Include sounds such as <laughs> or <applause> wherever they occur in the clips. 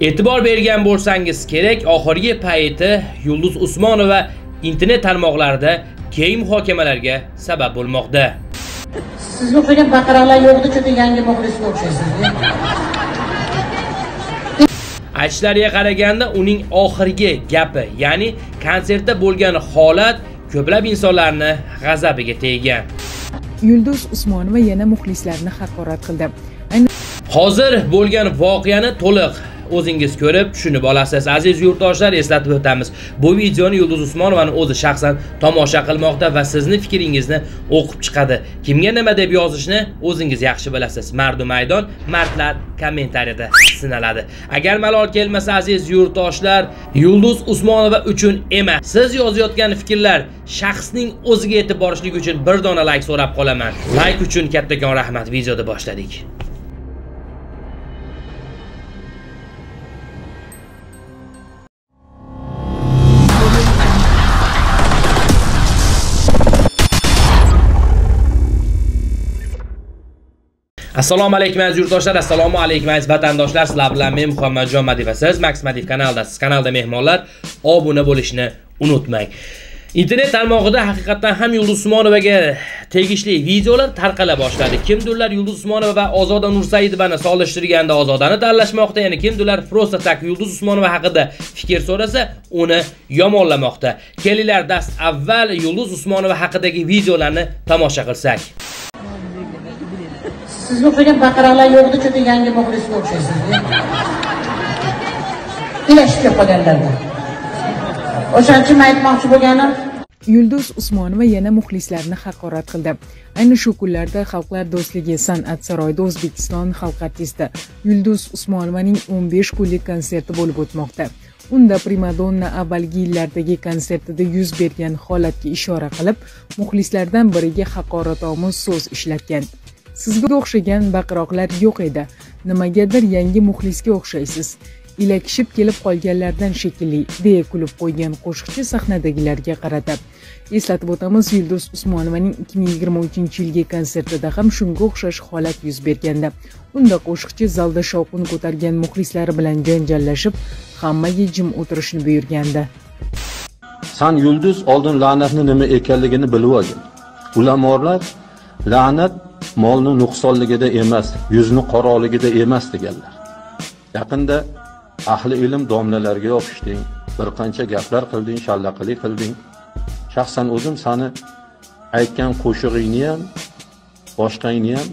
e'tibor bergan bo'lsangiz kerak oxirgi payti yulduz usmonova internet tarmoqlarida keng muhokamalarga sabab bo'lmoqda. Sizga o'xshagan baqaralar yo'qdi juda yangi muxlisga o'xshaysiz. aytishlariga qaraganda uning oxirgi gapi ya'ni konsertda bo'lgan holat ko'plab insonlarni g'azabiga teggan. Yulduz usmonova yana muxlislarni haqorat qildi. Hozir bo'lgan voqeani to'liq o'zingiz ko'rib tushunib olasiz. Aziz yurtdoshlar eslatib o'tamiz. Bu videoni yulduz usmonovani o'zi shaxsan tomosha qilmoqda va sizni fikringizni o'qib chiqadi. Kimga nima deb yozishni o'zingiz yaxshi bilasiz. Mardu maydon mardlar kommentariyada sinaladi. Agar malol kelmasa aziz yurtdoshlar yulduz usmonova uchun emas siz yozayotgan fikrlar shaxsning o'ziga yetib borishligi uchun bir dona layk so'rab qolaman. Layk uchun kattakon rahmat. Videoni boshladik. Assalomu alaykum aziz yurtdoshlar. Assalomu alaykum aziz vatandoshlar. Sizlar bilan men muhammadjon madiev va siz max madiev kanaldasiz kanalda mehmonlar obuna bo'lishni unutmang. Internet tarmog'ida haqiqatdan ham yulduz usmonovaga tegishli videolar tarqala boshladi. Kimdirlar yulduz usmonova va ozoda nursaidovani solishtirganda ozodani tanlashmoqda? Yana kimdirlar просто так yulduz usmonova haqida fikr so'rasa uni yomonlamoqda. Kelinglar dast avval yulduz usmonova haqidagi videolarni tomosha qilsak. Sizga o'xshagan baqiraqlar yo'qdi chunki yangi muxlisga o'xshaysiz. Ilashib kelib qolganlarda O'shaning uchun men aytmoqchi bo'lganim yulduz usmonova yana muxlislarni haqorat qildi. Ayni shu kunlarda xalqlar do'stligi san'at saroyida o'zbekiston xalq artisti yulduz usmonovaning 15 kunlik konserti bo'lib o'tmoqda. Unda primadonna avvalgi yillardagi konsertida yuz bergan holatga ishora qilib muxlislardan biriga haqoratomuz so'z ishlatgan. Sizga o'xshagan baqiroqlar yo'q edi. Nimagadir yangi muxlisga o'xshaysiz. Ilakishib kelib qolganlardan shekilli deya kulib qo'ygan qo'shiqchi sahnadagilarga qaratib. Eslatib o'tamiz yulduz usmonovaning 2023 yilgi konsertida ham shunga o'xshash holat yuz berganda. Unda qo'shiqchi zalda shovqin ko'targan muxlislari bilan janjallashib hammaga jim o'tirishni buyurgandi. San yulduz oldin la'natni nima ekanligini bilib olgin. Ulamolar la'nat molni nuqsonligida emas yuzni qoraligida emas deganlar. Yaqinda ahli ilm domlalarga yopishding bir qancha gaplar qilding shallaqili qilding. Shaxsan o'zim sani aytgan qo'shig'ingni ham boshqangni ham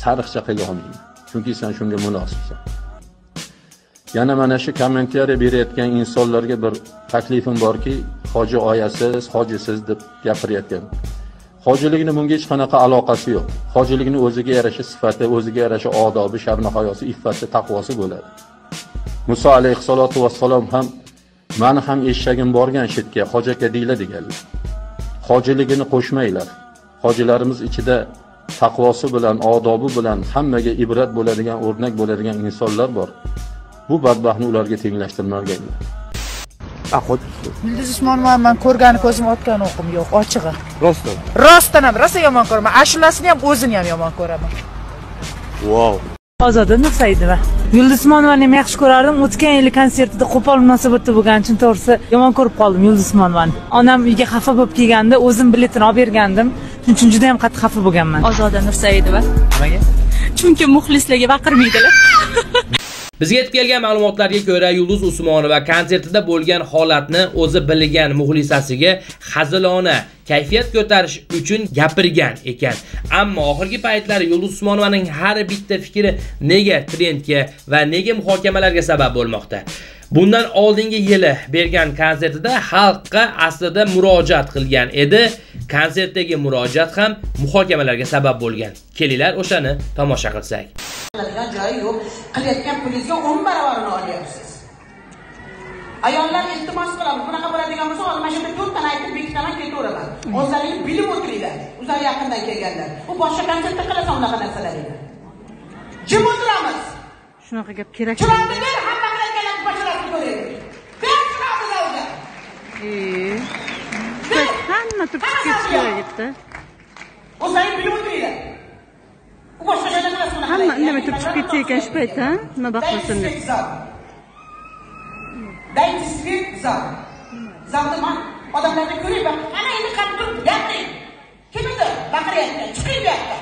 sariqcha qila olmayman. Chunki sen shunga munosibsan. Yana mana shu kommentariya berayotgan insonlarga bir taklifim borki hoji oyasiz hojisiz deb gapirayotgan. Hojilikni bunga hech qanaqa aloqasi yo'q. Hojilikni o'ziga yarasha sifati o'ziga yarasha odobi sharna hayosi iffati taqvosi bo'ladi. Muso alayhissalotu vassalom ham mani ham eshagim borgan shetga hoji aka deyla deganlar. Hojiligini qo'shmanglar. Hojilarimiz ichida taqvosi bilan odobi bilan hammaga ibrat bo'ladigan o'rnak bo'ladigan insonlar bor. Bu badbaxtni ularga tenglashtirmaganlar tenglashtirmaganglar yulduz usmonovani man ko'rgani ko'zim otgan o'qim yo'q ochig'i. Rostdan. rostdan ham rosa yomon ko'raman. Ashulasini ham o'zini ham yomon ko'raman. Wow. ozoda nursaidova yulduz usmonovani ham yaxshi ko'rardim. O'tgan yili konsertida qo'pol munosabatda bo'lgani uchun to'g'risi yomon ko'rib qoldim yulduz usmonovani. Onam uyga xafa bo'lib kelganda o'zim biletini olib bergandim. Shuning uchun juda yam qattiq xafa bo'lganman. Ozoda nursaidova Nimaga? chunki muxlislarga baqirmaydilar <laughs> Bizga yetib kelgan ma'lumotlarga ko'ra Yulduz Usmonova konsertida bo'lgan holatni o'zi bilgan muxlisasiga hazilona kayfiyat ko'tarish uchun gapirgan ekan. Ammo oxirgi paytlari Yulduz Usmonovaning har bitta fikri nega trendga va nega muhokamalarga sabab bo'lmoqda? Bundan oldingi yili bergan konsertida xalqqa aslida murojaat qilgan edi. Konsertdagi murojaat ham muhokamalarga sabab bo'lgan. Kelinglar o'shani tomosha qilsak. qiladigan joyi yo'q. Qilayotgan pulingizga 10 barobarini olyapsiz. Ayollar iltimos qilamiz. Bunaqa bo'ladigan bo'lsa, hozir mana shu yerda to'rttani aytib bekitaman ketaveraman. O'zlaringiz bilib o'tiringlar. O'zlari yaqindan kelganlar. U boshqa konsertda qilasan unaqa narsalarni. Jim o'tiramiz. shunaqa gap kerak Chiroyli ber, hamma qilayotganlarni basharasini ko'raylik. Ber chiroyli o'zi. Hamma turib ketish kerak edi O'zlaringiz bilib o'tiringlar. U boshqa joyda hamma indamay turib chiqib ketsa ekan shu paytda nima baxtlisan deb Daydi svet zal. Zalda man odamlarni ko'rayman. Ana endi qarab turib gapiring. Kim edi? Baqiryapti. Chiqing bu yoqqa.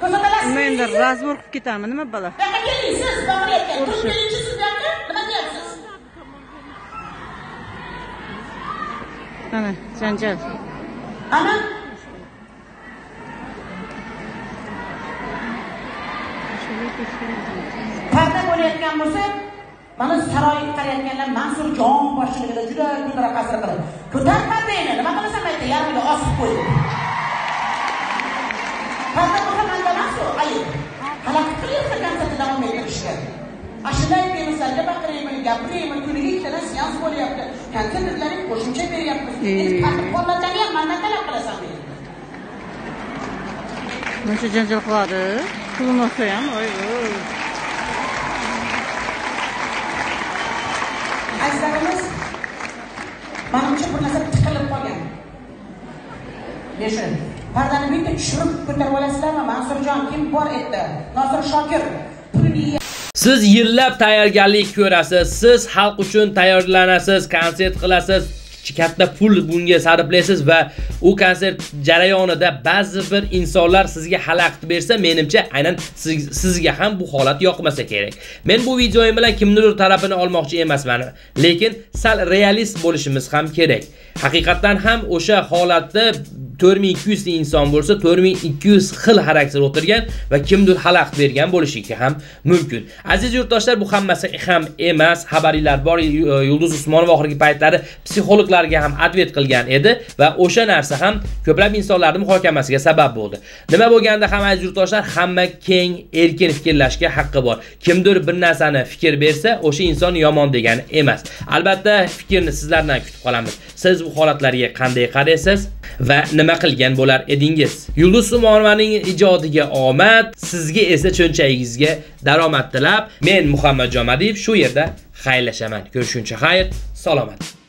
Ko'rsatalasizmi? endi razbor qilib ketami nima bola Bu yoqqa keling siz baqiryapti. Turib kelingchi siz bu yoqqa. Nima deyapsiz? Ana janjal Ana Parda bo'layotgan bo'lsa, mana saroyga qarayotganlar Mansur jon boshchiligida juda kundra qasr qilib. Ko'tar pardani, nima qilasan aytdi, yarmiga osib qo'ydi. Parda bo'lsa manda emas u, ayib. Xalaqit qilyapti konsertni davom ettirishga. Ashulay bemisarga baqirayman, gapirayman, kuniga ikkita seans bo'lyapti. Konsertlarga qo'shimcha beryapmiz. Endi qattiq qo'llardan ham mandan talab qilasan buncha janjal qiladi pulim olsa ham voy Azizlarimiz, manimcha bu narsa tiqilib qolgan. Yashin. Pardani bitta tushirib ko'tarib olasizlarmi? Mansurjon kim bor etdi? Nosir Shokir. Siz yillab tayyorgarlik ko'rasiz siz xalq uchun tayyorlanasiz konsert qilasiz katta pul bunga sarflaysiz va u konsert jarayonida ba'zi bir insonlar sizga xalaqit bersa menimcha aynan siz- sizga ham bu holat yoqmasa kerak. Men bu videoyim bilan kimnidir tarafini olmoqchi emasman lekin sal realist bo'lishimiz ham kerak. Haqiqatdan ham o'sha holatda 4200 ta inson bo'lsa 4200 xil xarakter o'tirgan va kimdir xalaqit bergan bo'lishi ham mumkin. Aziz yurtdoshlar bu hammasi ham emas. Xabaringlar bor. Yulduz usmonova oxirgi paytlari psixologlarga ham advet qilgan edi va o'sha narsa ham ko'plab insonlarning muhokamasiga sabab bo'ldi. Nima bo'lganda ham aziz yurtdoshlar hamma keng erkin fikrlashga haqqi bor. Kimdir bir narsani fikr bersa o'sha inson yomon degani emas. Albatta fikrni sizlardan kutib qolamiz. Siz bu holatlarga qanday qaraysiz va nima qilgan bo'lar edingiz? Yulduz usmonovaning ijodiga omad sizga esa cho'nchagingizga daromad tilab men muhammad jomadiyev shu yerda xayrlashaman. Ko'rishguncha xayr salomat.